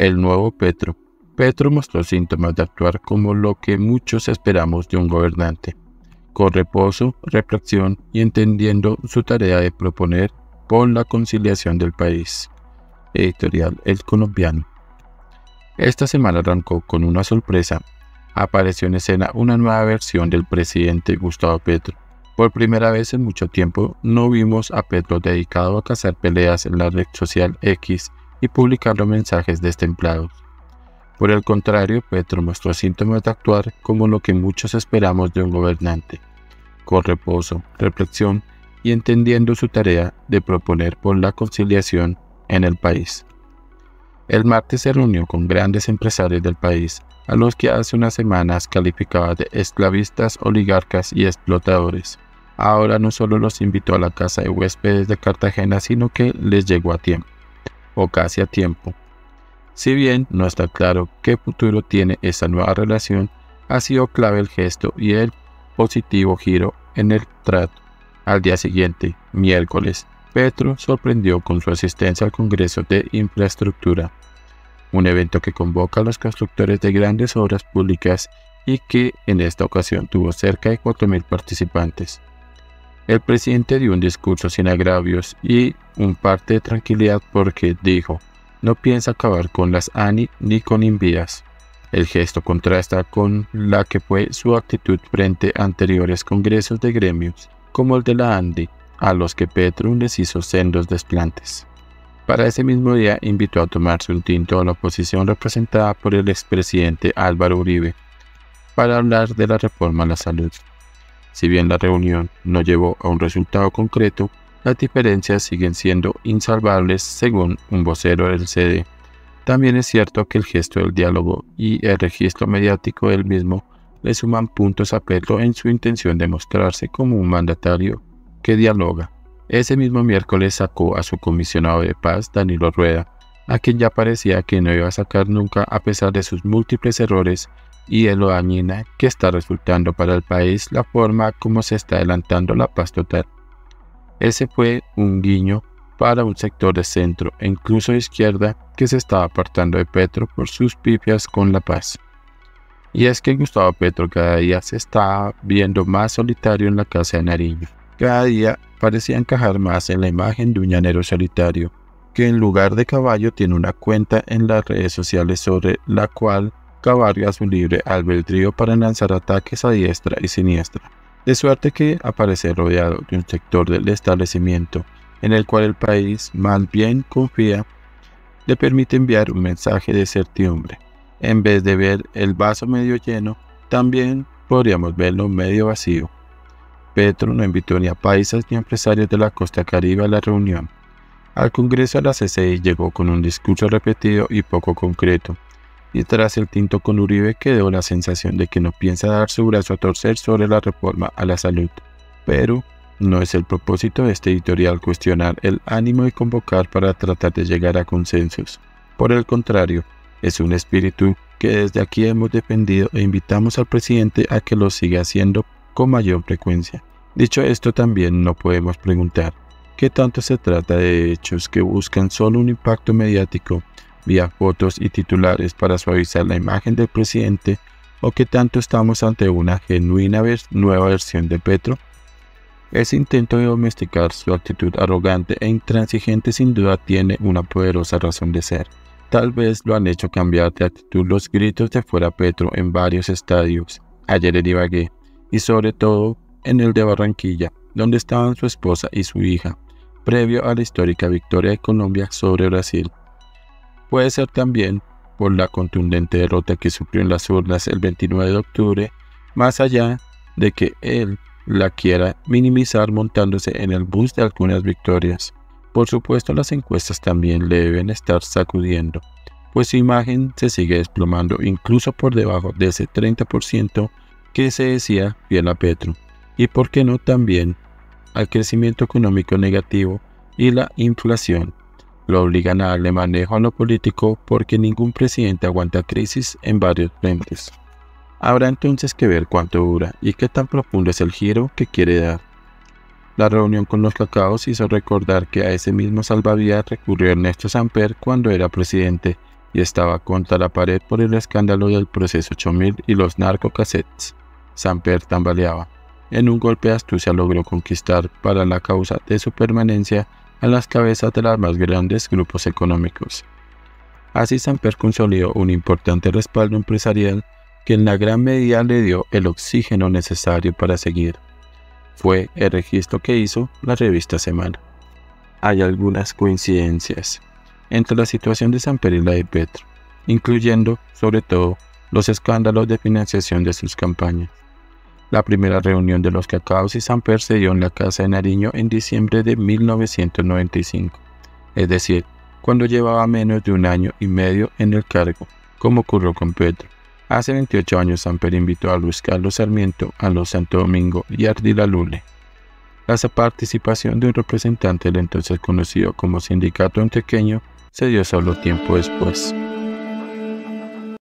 El nuevo Petro. Petro mostró síntomas de actuar como lo que muchos esperamos de un gobernante, con reposo, reflexión y entendiendo su tarea de proponer por la conciliación del país. Editorial El Colombiano. Esta semana arrancó con una sorpresa. Apareció en escena una nueva versión del presidente Gustavo Petro. Por primera vez en mucho tiempo no vimos a Petro dedicado a cazar peleas en la red social X y publicar los mensajes destemplados. Por el contrario, Petro mostró síntomas de actuar como lo que muchos esperamos de un gobernante, con reposo, reflexión y entendiendo su tarea de proponer por la conciliación en el país. El martes se reunió con grandes empresarios del país, a los que hace unas semanas calificaba de esclavistas, oligarcas y explotadores. Ahora no solo los invitó a la casa de huéspedes de Cartagena, sino que les llegó a tiempo, o casi a tiempo. Si bien no está claro qué futuro tiene esa nueva relación, ha sido clave el gesto y el positivo giro en el trato. Al día siguiente, miércoles, Petro sorprendió con su asistencia al Congreso de Infraestructura, un evento que convoca a los constructores de grandes obras públicas y que en esta ocasión tuvo cerca de 4.000 participantes. El presidente dio un discurso sin agravios y un parte de tranquilidad porque dijo, no piensa acabar con las ANI ni con envías. El gesto contrasta con la que fue su actitud frente a anteriores congresos de gremios como el de la ANDI, a los que Petro les hizo sendos desplantes. Para ese mismo día invitó a tomarse un tinto a la oposición representada por el expresidente Álvaro Uribe para hablar de la reforma a la salud. Si bien la reunión no llevó a un resultado concreto, las diferencias siguen siendo insalvables según un vocero del CD. También es cierto que el gesto del diálogo y el registro mediático del mismo le suman puntos a Petro en su intención de mostrarse como un mandatario que dialoga. Ese mismo miércoles sacó a su comisionado de paz, Danilo Rueda, a quien ya parecía que no iba a sacar nunca a pesar de sus múltiples errores y de lo dañina que está resultando para el país la forma como se está adelantando la paz total. Ese fue un guiño para un sector de centro e incluso de izquierda que se estaba apartando de Petro por sus pifias con la paz. Y es que Gustavo Petro cada día se está viendo más solitario en la casa de Nariño. Cada día parecía encajar más en la imagen de un llanero solitario, que en lugar de caballo tiene una cuenta en las redes sociales sobre la cual cabalga su libre albedrío para lanzar ataques a diestra y siniestra. De suerte que aparece rodeado de un sector del establecimiento en el cual el país más bien confía, le permite enviar un mensaje de certidumbre en vez de ver el vaso medio lleno, también podríamos verlo medio vacío. Petro no invitó ni a paisas ni a empresarios de la costa caribe a la reunión. Al Congreso de la CCI llegó con un discurso repetido y poco concreto, y tras el tinto con Uribe quedó la sensación de que no piensa dar su brazo a torcer sobre la reforma a la salud. Pero no es el propósito de este editorial cuestionar el ánimo de convocar para tratar de llegar a consensos. Por el contrario, es un espíritu que desde aquí hemos defendido e invitamos al presidente a que lo siga haciendo con mayor frecuencia. Dicho esto, también no podemos preguntar qué tanto se trata de hechos que buscan solo un impacto mediático vía fotos y titulares para suavizar la imagen del presidente o qué tanto estamos ante una genuina nueva versión de Petro. Ese intento de domesticar su actitud arrogante e intransigente sin duda tiene una poderosa razón de ser. Tal vez lo han hecho cambiar de actitud los gritos de fuera Petro en varios estadios, ayer en Ibagué, y sobre todo en el de Barranquilla, donde estaban su esposa y su hija, previo a la histórica victoria de Colombia sobre Brasil. Puede ser también por la contundente derrota que sufrió en las urnas el 29 de octubre, más allá de que él la quiera minimizar montándose en el bus de algunas victorias. Por supuesto las encuestas también le deben estar sacudiendo, pues su imagen se sigue desplomando incluso por debajo de ese 30% que se decía fiel a Petro, y por qué no también al crecimiento económico negativo y la inflación. Lo obligan a darle manejo a lo político porque ningún presidente aguanta crisis en varios frentes. Habrá entonces que ver cuánto dura y qué tan profundo es el giro que quiere dar. La reunión con los cacaos hizo recordar que a ese mismo salvavidas recurrió Ernesto Samper cuando era presidente y estaba contra la pared por el escándalo del proceso 8000 y los narcocassettes. Samper tambaleaba. En un golpe de astucia logró conquistar para la causa de su permanencia a las cabezas de los más grandes grupos económicos. Así Samper consolidó un importante respaldo empresarial que en la gran medida le dio el oxígeno necesario para seguir. Fue el registro que hizo la revista Semana. Hay algunas coincidencias entre la situación de Samper y la de Petro, incluyendo, sobre todo, los escándalos de financiación de sus campañas. La primera reunión de los cacaos y Samper se dio en la Casa de Nariño en diciembre de 1995, es decir, cuando llevaba menos de un año y medio en el cargo, como ocurrió con Petro. Hace 28 años Samper invitó a Luis Carlos Sarmiento, a los Santo Domingo y Ardila Lule. La participación de un representante del entonces conocido como Sindicato Antioqueño se dio solo tiempo después.